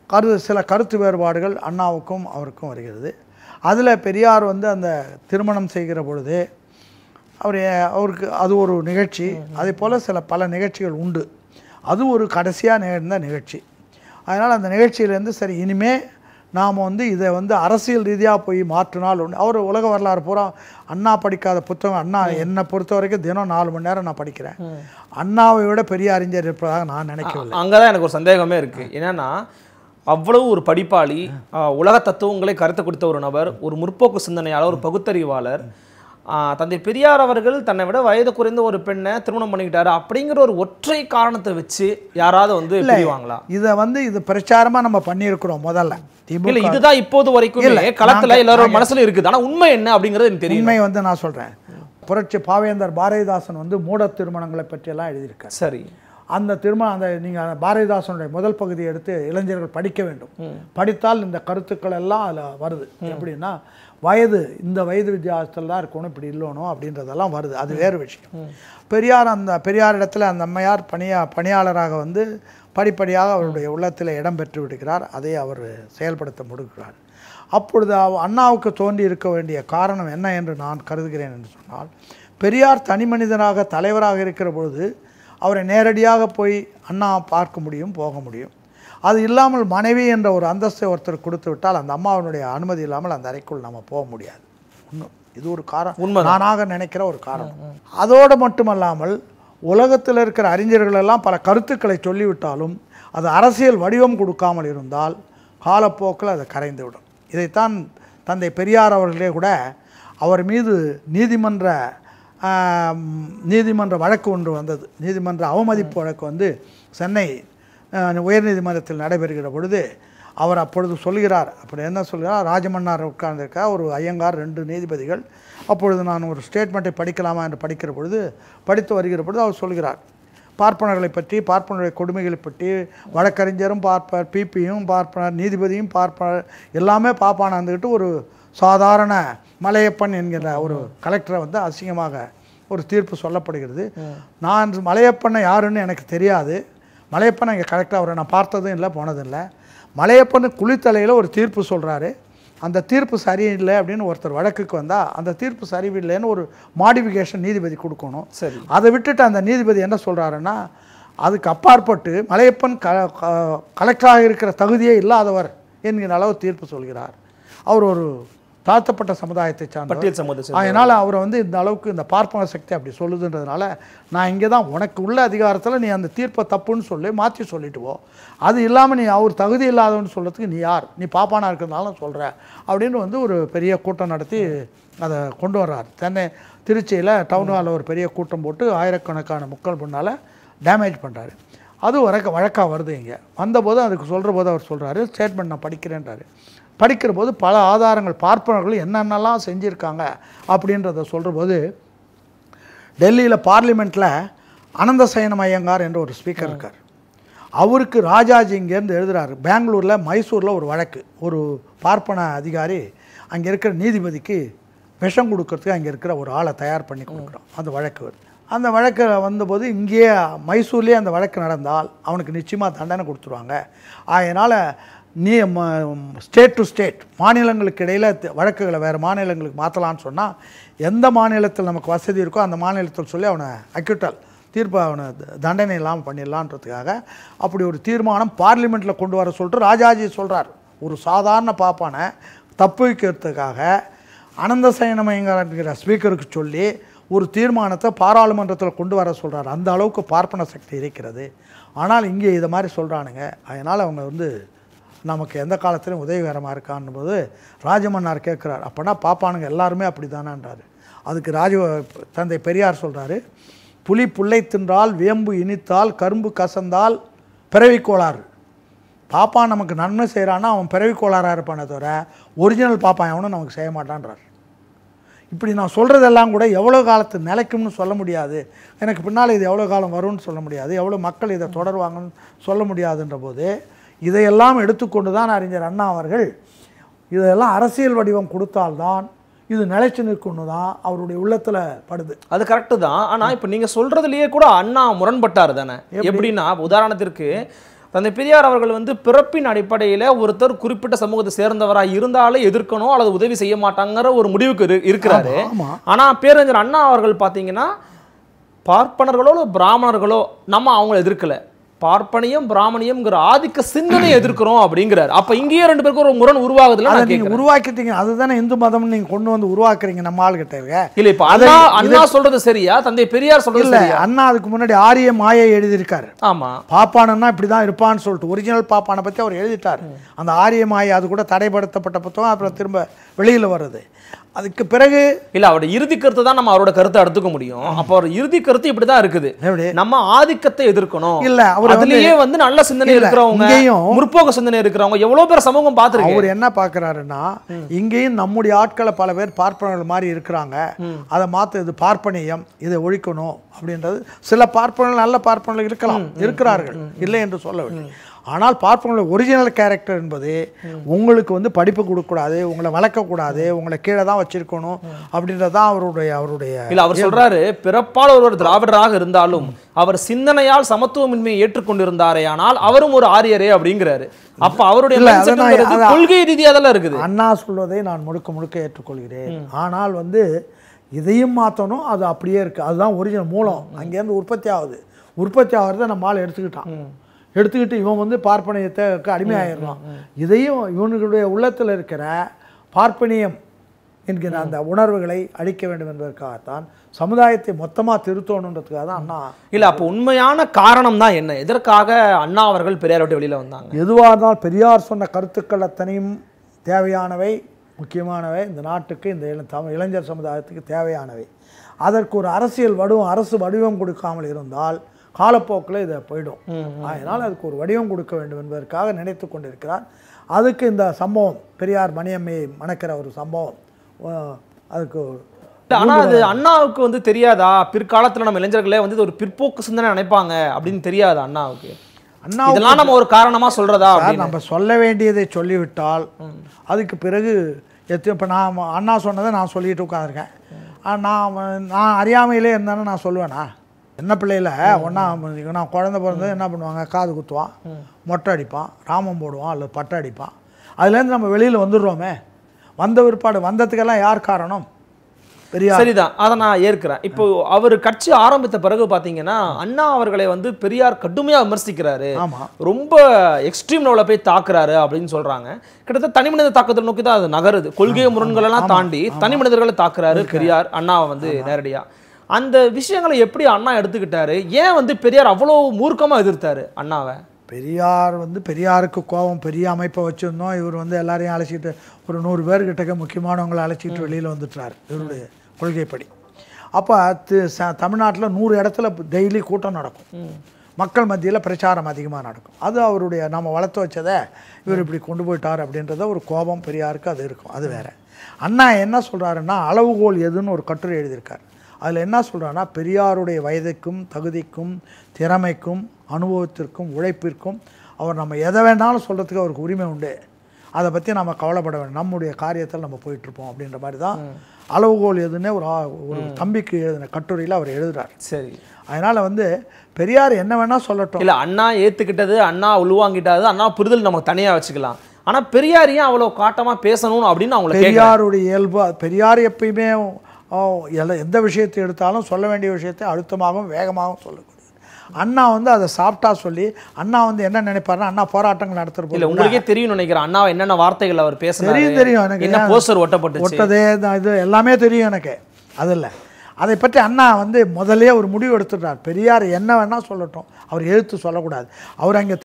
கரு சில கருத்து வேறுபாடுகள் அண்ணாவுக்கும் அவருக்கும் வருகிறது. அதில் பெரியார் வந்து அந்த திருமணம் செய்கிற பொழுது அவர் அவருக்கு அது ஒரு நிகழ்ச்சி. அதே போல் சில பல நிகழ்ச்சிகள் உண்டு. அது ஒரு கடைசியாக நிகழ்ந்த நிகழ்ச்சி. அதனால் அந்த நிகழ்ச்சியிலேருந்து சரி இனிமே நாம் வந்து இதை வந்து அரசியல் ரீதியாக போய் மாற்றினால் உண்டு. அவர் உலக வரலாறு பூரா அண்ணா படிக்காத புத்தகம் அண்ணா என்னை பொறுத்த வரைக்கும் தினம் நாலு மணி நேரம் நான் படிக்கிறேன். அண்ணாவை விட பெரிய அறிஞர் இருப்பதாக நான் நினைக்கவில்லை. அங்கதான் எனக்கு ஒரு சந்தேகமே இருக்கு. என்னன்னா அவ்வளவு ஒரு படிப்பாளி உலக தத்துவங்களை கருத்து கொடுத்த ஒரு நபர் ஒரு முற்போக்கு சிந்தனையாளர் ஒரு பகுத்தறிவாளர் தந்தை பெரியார் அவர்கள் தன்னை விட வயது குறைந்த ஒரு பெண்ணை திருமணம் பண்ணிக்கிட்டாரு. அப்படிங்கிற ஒரு ஒற்றை காரணத்தை வச்சு யாராவது வந்து பிரிவாங்களா? இதை வந்து இது பிரச்சாரமாக நம்ம பண்ணியிருக்கிறோம் முதல்ல. இல்ல இதுதான் இப்போது வரைக்கும் இல்ல, களத்துல எல்லாரோட மனசுல இருக்குது. ஆனா உண்மை என்ன அப்படிங்கிறது எனக்கு தெரியும் உண்மை வந்து நான் சொல்கிறேன் புரட்சி பாவேந்தர் பாரதிதாசன் வந்து மூட திருமணங்களை பற்றியெல்லாம் எழுதியிருக்கார். சரி. அந்த திருமணம் அந்த நீங்கள் பாரதிதாசனுடைய முதல் பகுதியை எடுத்து இளைஞர்கள் படிக்க வேண்டும். படித்தால் இந்த கருத்துக்கள் எல்லாம் அதில் வருது. எப்படின்னா வயது இந்த வயது வித்தியாசத்தில் தான் இருக்கணும் இப்படி இல்லணும் அப்படின்றதெல்லாம் வருது. அது வேறு விஷயம். பெரியார் அந்த பெரியார் இடத்துல அந்த அம்மையார் பணியா பணியாளராக வந்து படிப்படியாக அவருடைய உள்ளத்தில் இடம் பெற்று விடுகிறார். அதை அவர் செயல்படுத்த முடுக்கிறார் அப்பொழுது அண்ணாவுக்கு தோன்றி இருக்க வேண்டிய காரணம் என்ன என்று நான் கருதுகிறேன் என்று சொன்னால் பெரியார் தனி மனிதனாக தலைவராக இருக்கிற பொழுது அவரை நேரடியாக போய் அண்ணா பார்க்க முடியும் போக முடியும். அது இல்லாமல் மனைவி என்ற ஒரு அந்தஸ்தை ஒருத்தர் கொடுத்து விட்டால் அந்த அம்மாவினுடைய அனுமதி இல்லாமல் அந்த அறைக்குள் நம்ம போக முடியாது. ஒன்று இது ஒரு காரணம். உண்மைதான். நானாக நினைக்கிற ஒரு காரணம். அதோடு மட்டுமல்லாமல் உலகத்தில் இருக்கிற அறிஞர்கள் எல்லாம் பல கருத்துக்களை சொல்லிவிட்டாலும் அது அரசியல் வடிவம் கொடுக்காமல் இருந்தால் காலப்போக்கில் அது கரைந்து விடும் இதைத்தான் தந்தை பெரியார் அவர்களே கூட அவர் மீது நீதிமன்ற நீதிமன்ற வழக்கு ஒன்று வந்தது. நீதிமன்ற அவமதிப்பு வழக்கு வந்து சென்னை உயர்நீதிமன்றத்தில் நடைபெறுகிற பொழுது அவர் அப்பொழுது சொல்கிறார். அப்படி என்ன சொல்கிறார்? ராஜமன்னார் உட்கார்ந்திருக்கார் ஒரு ஐயங்கார் ரெண்டு நீதிபதிகள். அப்பொழுது நான் ஒரு ஸ்டேட்மெண்ட்டை படிக்கலாமா என்று படிக்கிற பொழுது படித்து வருகிற பொழுது அவர் சொல்கிறார். பார்ப்பனர்களை பற்றி பார்ப்பனருடைய கொடுமைகளை பற்றி வழக்கறிஞரும் பார்ப்பார் பிபியும் பார்ப்பனர் நீதிபதியும் பார்ப்பனர் எல்லாமே பார்ப்பானாந்துக்கிட்டு ஒரு சாதாரண மலையப்பன் என்கிற ஒரு கலெக்டரை வந்து அசிங்கமாக ஒரு தீர்ப்பு சொல்லப்படுகிறது. நான் மலையப்பனை யாருன்னு எனக்கு தெரியாது. மலையப்பன் இங்கே கரெக்டாக அவரை நான் பார்த்ததும் இல்லை போனதும் இல்லை. மலையப்பன் குளித்தலையில் ஒரு தீர்ப்பு சொல்கிறாரு அந்த தீர்ப்பு சரியில்லை அப்படின்னு ஒருத்தர் வழக்குக்கு வந்தால் அந்த தீர்ப்பு சரியில்லைன்னு ஒரு மாடிஃபிகேஷன் நீதிபதி கொடுக்கணும். சரி. அதை விட்டுட்டு அந்த நீதிபதி என்ன சொல்கிறாருன்னா அதுக்கு அப்பாற்பட்டு மலையப்பன் க க- கலெக்டராக இருக்கிற தகுதியே இல்லாதவர் என்கிற அளவு தீர்ப்பு சொல்கிறார். அவர் ஒரு தாழ்த்தப்பட்ட சமுதாயத்தை சார்ந்தவர். பட்டியல் அதனால் அவரை வந்து இந்த அளவுக்கு இந்த பார்ப்பன சக்தி அப்படி சொல்லுதுன்றதுனால நான் இங்கே தான் உனக்கு உள்ள அதிகாரத்தில் நீ அந்த தீர்ப்பை தப்புன்னு சொல்லி மாற்றி சொல்லிட்டு போ அது இல்லாமல் நீ அவர் தகுதி இல்லாதவன்னு சொல்கிறதுக்கு நீ யார்? நீ பாப்பானா இருக்கிறதுனால சொல்கிற அப்படின்னு வந்து ஒரு பெரிய கூட்டம் நடத்தி அதை கொண்டு வர்றார். சென்னை திருச்சியில் டவுன் ஹாலில் ஒரு பெரிய கூட்டம் போட்டு ஆயிரக்கணக்கான மக்கள் முன்னால் டேமேஜ் பண்ணுறாரு அது வழக்க வழக்காக வருது இங்கே. வந்தபோது அதுக்கு சொல்கிற போது அவர் சொல்கிறாரு ஸ்டேட்மெண்ட் நான் படிக்கிறேன்றாரு. படிக்கிற போது பல ஆதாரங்கள் பார்ப்பனர்கள் என்னென்னலாம் செஞ்சுருக்காங்க அப்படின்றத சொல்கிற போது டெல்லியில் பார்லிமெண்ட்டில் அனந்தசயனம் ஐயங்கார் என்ற ஒரு ஸ்பீக்கர் இருக்கார். அவருக்கு ராஜாஜி இங்கேருந்து எழுதுறாரு. பெங்களூரில் மைசூரில் ஒரு வழக்கு. ஒரு பார்ப்பன அதிகாரி அங்கே இருக்கிற நீதிபதிக்கு விஷம் கொடுக்கறதுக்கு அங்கே இருக்கிற ஒரு ஆளை தயார் பண்ணி கொடுக்குறோம். அந்த வழக்கு வருது. அந்த வழக்கு வந்தபோது இங்கேயே மைசூர்லேயே அந்த வழக்கு நடந்தால் அவனுக்கு நிச்சயமாக தண்டனை கொடுத்துருவாங்க. அதனால் நீ ஸ்டேட் டு ஸ்டேட் மாநிலங்களுக்கு இடையில் வழக்குகளை வேறு மாநிலங்களுக்கு மாற்றலான்னு சொன்னால் எந்த மாநிலத்தில் நமக்கு வசதி இருக்கோ அந்த மாநிலத்தில் சொல்லி அவனை அக்யூட்டல் தீர்ப்பு அவனை தண்டனை இல்லாமல் பண்ணிடலான்றதுக்காக அப்படி ஒரு தீர்மானம் பார்லிமெண்ட்டில் கொண்டு வர சொல்லிட்டு ராஜாஜி சொல்கிறார் ஒரு சாதாரண பாப்பானை தப்பு வைக்கிறதுக்காக அனந்தசயனமயங்கிற ஸ்பீக்கருக்கு சொல்லி ஒரு தீர்மானத்தை பாராளுமன்றத்தில் கொண்டு வர சொல்கிறார் அந்த அளவுக்கு பார்ப்பன சக்தி இருக்கிறது. ஆனால் இங்கே இதை மாதிரி சொல்கிறானுங்க அதனால் அவங்க வந்து நமக்கு எந்த காலத்திலும் உதவிகரமாக இருக்கான்னு போது ராஜமன்னார் கேட்குறார் அப்போனா பாப்பானுங்க எல்லாருமே அப்படி தானான்றாரு அதுக்கு ராஜ தந்தை பெரியார் சொல்கிறாரு புலி புல்லை தின்றால் வேம்பு இனித்தால் கரும்பு கசந்தால் பிறவி கோளாறு. பாப்பான் நமக்கு நன்மை செய்கிறான்னா அவன் பிறவி கோளாறாக இருப்பானே தவிர ஒரிஜினல் பாப்பான் எவனும் நமக்கு செய்ய மாட்டான்றார். இப்படி நான் சொல்கிறதெல்லாம் கூட எவ்வளோ காலத்து நிலைக்கும்னு சொல்ல முடியாது. எனக்கு பின்னால் இது எவ்வளோ காலம் வரும்னு சொல்ல முடியாது. எவ்வளோ மக்கள் இதை தொடருவாங்கன்னு சொல்ல முடியாதுன்ற போது இதையெல்லாம் எடுத்துக்கொண்டு தான் அறிஞர் அண்ணா அவர்கள் இதெல்லாம் அரசியல் வடிவம் கொடுத்தால்தான் இது நிலைச்சு நிற்கும்னு தான் அவருடைய உள்ளத்தில் படுது. அது கரெக்டு தான். ஆனா இப்போ நீங்க சொல்றதுலயே கூட அண்ணா முரண்பட்டார் தானே? எப்படின்னா உதாரணத்திற்கு தந்தை பெரியார் அவர்கள் வந்து பிறப்பின் அடிப்படையில ஒருத்தர் குறிப்பிட்ட சமூகத்தை சேர்ந்தவராக இருந்தாலே எதிர்க்கணும் அல்லது உதவி செய்ய மாட்டாங்கிற ஒரு முடிவுக்கு இரு- இருக்கிறாரு. ஆமாம் ஆனா பேரறிஞர் அண்ணா அவர்கள் பாத்தீங்கன்னா பார்ப்பனர்களோ பிராமணர்களோ நம்ம அவங்கள எதிர்க்கல. பார்ப்பனியம் பிராமணியம்ங்கிற ஆதிக்க சிந்தனையை எதிர்க்கிறோம் அப்படிங்கிறாரு. அப்ப இங்கேயே ரெண்டு பேருக்கும் ஒரு முரண் உருவாகுதுல கேட்கிறேன். உருவாக்கிட்டீங்க. அதுதானே இந்து மதம்னு நீங்கள் கொண்டு வந்து உருவாக்குறீங்க நம்ம ஆளுகிட்ட இல்ல இப்ப அண்ணா அண்ணா சொல்றது சரியா? தந்தை பெரியார் சொல்றது இல்லை அண்ணா அதுக்கு முன்னாடி ஆரிய மாயை எழுதியிருக்காரு. ஆமா. பாப்பானன்னா இப்படி தான் இருப்பான்னு சொல்லிட்டு ஒரிஜினல் பாப்பானை பற்றி அவர் எழுதிட்டார். அந்த ஆரிய மாயை அது கூட தடைப்படுத்தப்பட்ட புத்தகம் அப்புறம் திரும்ப வெளியில் வருது. அதுக்கு பிறகு இல்ல அவரோட இறுதி கருத்து தான் நம்ம அவரோட கருத்தை எடுத்துக்க முடியும். அப்போ அவர் இறுதி கருத்து இப்படிதான் இருக்குது. எப்படி? நம்ம ஆதிக்கத்தை எதிர்க்கணும். இல்ல, அவர் அதுலயே வந்து நல்ல சிந்தனை இருக்கிறவங்க முற்போக்கு சிந்தனை இருக்கிறவங்க எவ்வளவு பேர் சமூகம் பார்த்திருக்கேன் அவர் என்ன பார்க்குறாருன்னா இங்கேயும் நம்முடைய ஆட்களை பல பேர் பார்ப்பனர்கள் மாதிரி இருக்கிறாங்க. அதை மாற்ற இது பார்ப்பனியம் இதை ஒழிக்கணும் அப்படின்றது சில பார்ப்பனர்கள் நல்ல பார்ப்பனர்கள் இருக்கலாம் இருக்கிறார்கள். இல்லை என்று சொல்லவில்லை ஆனால் பார்ப்பனர்கள் ஒரிஜினல் கேரக்டர் என்பது உங்களுக்கு வந்து படிப்பு கொடுக்கக்கூடாது உங்களை வளர்க்கக்கூடாது உங்களை கீழே தான் வச்சிருக்கணும் அப்படின்றது தான் அவருடைய அவருடைய இல்ல அவர் சொல்றாரு பிறப்பால் ஒருவர் திராவிடராக இருந்தாலும் அவர் சிந்தனையால் சமத்துவமின்மையை ஏற்றுக்கொண்டிருந்தாரே ஆனால் அவரும் ஒரு ஆரியரே அப்படிங்கிறாரு. அப்ப அவருடைய. கொள்கை ரீதியா தான் இருக்குது. அண்ணா சொல்வதை நான் முழுக்க முழுக்க ஏற்றுக்கொள்கிறேன். ஆனால் வந்து இதையும் மாற்றணும் அது அப்படியே இருக்குது அதுதான் ஒரிஜினல் மூலம். அங்கேருந்து உற்பத்தி ஆகுது. உற்பத்தி ஆகிறத நம்ம ஆள் எடுத்துக்கிட்டான். எடுத்துக்கிட்டு இவன் வந்து பார்ப்பனியத்துக்கு அடிமையாயிடலாம் இதையும் இவனுடைய உள்ளத்தில் இருக்கிற பார்ப்பனியம் என்கிற அந்த உணர்வுகளை அழிக்க வேண்டும் என்பதற்காகத்தான் சமுதாயத்தை மொத்தமாக திருத்தணுன்றதுக்காக தான் அண்ணா இல்ல அப்ப உண்மையான காரணம் தான் என்ன? எதற்காக அண்ணா அவர்கள் பெரியார் விட்டு வெளியில வந்தாங்க? எதுவாக இருந்தாலும் பெரியார் சொன்ன கருத்துக்கள் அத்தனையும் தேவையானவை முக்கியமானவை. இந்த நாட்டுக்கு இந்த தமிழ் இளைஞர் சமுதாயத்துக்கு தேவையானவை. அதற்கு ஒரு அரசியல் வடிவம் அரசு வடிவம் கொடுக்காமல் இருந்தால் காலப்போக்கில் இதை போயிடும். அதனால் அதுக்கு ஒரு வடிவம் கொடுக்க வேண்டும் என்பதற்காக நினைத்து கொண்டிருக்கிறார். அதுக்கு இந்த சம்பவம் பெரியார் மணியம்மையை மணக்கிற ஒரு சம்பவம் அதுக்கு இல்ல, ஆனா அது அண்ணாவுக்கு வந்து தெரியாதா? பிற்காலத்துல நம்ம இளைஞர்களே வந்து இது ஒரு பிற்போக்கு சிந்தனை நினைப்பாங்க அப்படின்னு தெரியாதா அண்ணாவுக்கு? அண்ணா இதெல்லாம் நம்ம ஒரு காரணமா சொல்றதா சார் அப்படின்னு? நம்ம சொல்ல வேண்டியதை சொல்லிவிட்டால் அதுக்கு பிறகு எத்தனை இப்போ நான் அண்ணா சொன்னதை நான் சொல்லிட்டு உட்காந்துருக்கேன் நான் நான் அறியாமையிலே இருந்தேன்னு நான் சொல்லுவேனா? என்ன பிள்ளையில ஒன்றா நான் குழந்தை பிறந்தது என்ன பண்ணுவாங்க? காது குத்துவான் மொட்டை அடிப்பான் ராமம் போடுவான் அல்லது பட்டை அடிப்பான். அதுலேருந்து நம்ம வெளியில் வந்துடுறோமே. வந்த பிற்பாடு வந்ததுக்கெல்லாம் யார் காரணம்? பெரியார். சரிதான். அதை நான் ஏற்கிறேன். இப்போ அவர் கட்சி ஆரம்பித்த பிறகு பாத்தீங்கன்னா அண்ணா அவர்களை வந்து பெரியார் கடுமையா விமர்சிக்கிறாரு. ஆமாம் ரொம்ப எக்ஸ்ட்ரீம் லெவலில் போய் தாக்குறாரு அப்படின்னு சொல்றாங்க. கிட்டத்தட்ட தனி மனித தாக்குதல் நோக்கி தான் அது நகருது. கொள்கை முரண்கள் எல்லாம் தாண்டி தனி மனிதர்களை தாக்குறாரு பெரியார். அண்ணாவை வந்து நேரடியா. அந்த விஷயங்களை எப்படி அண்ணா எடுத்துக்கிட்டாரு? ஏன் வந்து பெரியார் அவ்வளோ மூர்க்கமா எதிர்த்தாரு அண்ணாவை? பெரியார் வந்து பெரியாருக்கு கோபம் பெரிய அமைப்பை வச்சுருந்தோம். இவர் வந்து எல்லாரையும் அழைச்சிட்டு ஒரு நூறு பேர்கிட்டக்க முக்கியமானவங்களை அழைச்சிட்டு வெளியில் வந்துட்டார் இவருடைய கொள்கைப்படி. அப்போ தமிழ்நாட்டில் நூறு இடத்துல டெய்லி கூட்டம் நடக்கும். மக்கள் மத்தியில் பிரச்சாரம் அதிகமாக நடக்கும். அது அவருடைய நம்ம வளர்த்து வச்சதை இவர் இப்படி கொண்டு போயிட்டார் அப்படின்றத ஒரு கோபம் பெரியாருக்கு அது இருக்கும். அது வேற. அண்ணா என்ன சொல்கிறாருன்னா அளவுகோல் எதுன்னு ஒரு கட்டுரை எழுதியிருக்கார். அதில் என்ன சொல்கிறாருன்னா பெரியாருடைய வயதுக்கும் தகுதிக்கும் திறமைக்கும் அனுபவத்திற்கும் உழைப்பிற்கும் அவர் நம்ம எதை வேணாலும் சொல்கிறதுக்கு அவருக்கு உரிமை உண்டு. அதை பற்றி நம்ம கவலைப்பட வேண்டாம். நம்முடைய காரியத்தில் நம்ம போயிட்டுருப்போம் அப்படின்ற மாதிரி தான் அளவுகோல் எதுன்னே ஒரு ஒரு தம்பிக்கு எழுதின கட்டுரையில் அவர் எழுதுறார். சரி. அதனால் வந்து பெரியார் என்ன வேணால் சொல்லட்டும். இல்ல அண்ணா ஏத்துக்கிட்டது அண்ணா உள்வாங்கிட்டாது அண்ணா புரிதல் நமக்கு தனியா வச்சுக்கலாம். ஆனா பெரியார் ஏன் அவ்வளவு காட்டமா பேசணும் அப்படின்னு அவங்களை கேட்க பெரியாருடைய இயல்பு பெரியார் எப்பயுமே ஓ, எல்ல- எந்த விஷயத்தை எடுத்தாலும் சொல்ல வேண்டிய விஷயத்தை அழுத்தமாகவும் வேகமாகவும் சொல்லக்கூடியது அண்ணா வந்து அதை சாப்பிட்டா சொல்லி அண்ணா வந்து என்ன நினைப்பாருன்னா அண்ணா போராட்டங்கள் நடத்துகிற இல்ல உங்களுக்கே தெரியும் நினைக்கிறேன். அண்ணா என்னென்ன வார்த்தைகள் அவர் பேசினாரு? தெரியும் தெரியும் எனக்கு. என்ன போஸ்டர் ஒட்டப்பட்டுச்சு? ஒட்டதே இந்த இது எல்லாமே தெரியும் எனக்கு. அது இல்லை. அதை பற்றி அண்ணா வந்து முதல்லயே ஒரு முடிவு எடுத்துட்டார். பெரியார் என்ன வேணால் சொல்லட்டும். அவர் எழுத்து சொல்லக்கூடாது. அவர் அங்கே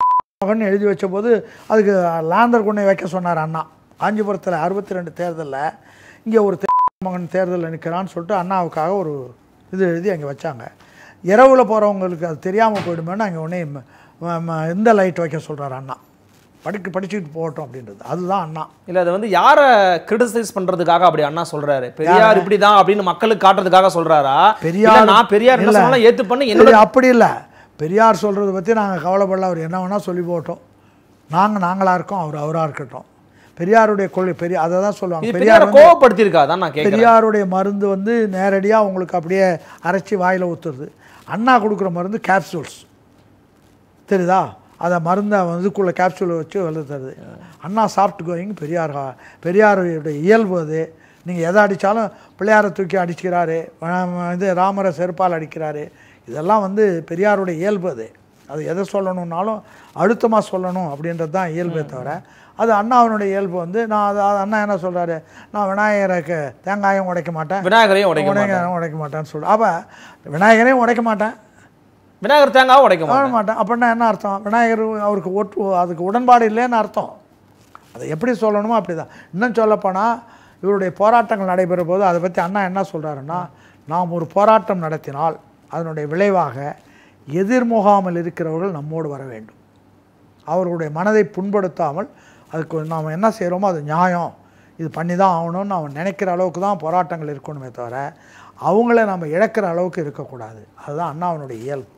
மகன் எழுதி வச்ச போது அதுக்கு லாந்தர் கொண்டை வைக்க சொன்னார் அண்ணா. காஞ்சிபுரத்தில் அறுபத்தி ரெண்டு தேர்தலில் இங்கே ஒரு மகன் தேர்தலில் நிற்கிறான்னு சொல்லிட்டு அண்ணாவுக்காக ஒரு இது எழுதி அங்கே வச்சாங்க. இரவில் போகிறவங்களுக்கு அது தெரியாமல் போயிடுமேன்னு அங்கே உடனே இந்த லைட் வைக்க சொல்கிறார் அண்ணா. படிக்க படிச்சுட்டு போகட்டும் அப்படின்றது. அதுதான் அண்ணா. இல்ல அது வந்து யார கிரிட்டிசைஸ் பண்றதுக்காக அப்படி அண்ணா சொல்றாரு? பெரியார் இப்படிதான் அப்படின்னு மக்களுக்கு காட்டுறதுக்காக சொல்றாரா? பெரியார் நான் பெரியார் என்ன. சொன்னாலும் ஏத்து பண்ணி என்னோட சரி, அப்படி இல்லை. பெரியார் சொல்கிறத பற்றி நாங்கள் கவலைப்படல. அவர் என்ன வேணால் சொல்லி போட்டோம் நாங்கள் நாங்களாக இருக்கோம். அவர் அவராக இருக்கட்டும். பெரியாருடைய கொள்கை பெரிய அதை தான் சொல்லுவாங்க பெரியார் கோவப்படுத்திருக்கா தான் நான் பெரியாருடைய மருந்து வந்து நேரடியாக உங்களுக்கு அப்படியே அரைச்சி வாயில் ஊற்றுறது அண்ணா கொடுக்குற மருந்து கேப்சூல்ஸ் தெரியுதா? அதை மருந்தை இதுக்குள்ளே கேப்சூலை வச்சு வளர்த்துறது. அண்ணா சாஃப்ட் கோயிங் பெரியார் பெரியாருடைய இயல்பு அது. நீங்கள் எதை அடித்தாலும் பிள்ளையாரை தூக்கி அடிச்சுக்கிறாரு இது ராமரை செருப்பால் அடிக்கிறாரு. இதெல்லாம் வந்து பெரியாருடைய இயல்பு அது. அது எதை சொல்லணும்னாலும் அழுத்தமாக சொல்லணும் அப்படின்றது தான் இயல்பே தவிர அது அண்ணாவினுடைய இயல்பு வந்து நான் அது அண்ணா என்ன சொல்கிறாரு நான் விநாயகருக்கு தேங்காயும் உடைக்க மாட்டேன். விநாயகரையும் உடைக்க விநாயகரையும் உடைக்க மாட்டேன்னு சொல்ல அப்போ விநாயகரையும் உடைக்க மாட்டேன். விநாயகர் தேங்காவும் உடைக்க மாட்டாங்க மாட்டேன். அப்படின்னா என்ன அர்த்தம்? விநாயகர் அவருக்கு ஒட்டு அதுக்கு உடன்பாடு இல்லைன்னு அர்த்தம். அதை எப்படி சொல்லணுமோ அப்படி தான் இன்னும் சொல்லப்போனால் இவருடைய போராட்டங்கள் நடைபெற போது அதை பற்றி அண்ணா என்ன சொல்கிறாருன்னா நாம் ஒரு போராட்டம் நடத்தினால் அதனுடைய விளைவாக எதிர்முகாமல் இருக்கிறவர்கள் நம்மோடு வர வேண்டும். அவர்களுடைய மனதை புண்படுத்தாமல் அதுக்கு நாம் என்ன செய்கிறோமோ அது நியாயம். இது பண்ணி தான் ஆகணும்னு அவன் நினைக்கிற அளவுக்கு தான் போராட்டங்கள் இருக்கணுமே தவிர அவங்கள நம்ம இழக்கிற அளவுக்கு இருக்கக்கூடாது. அதுதான் அண்ணாவனுடைய இயல்பு.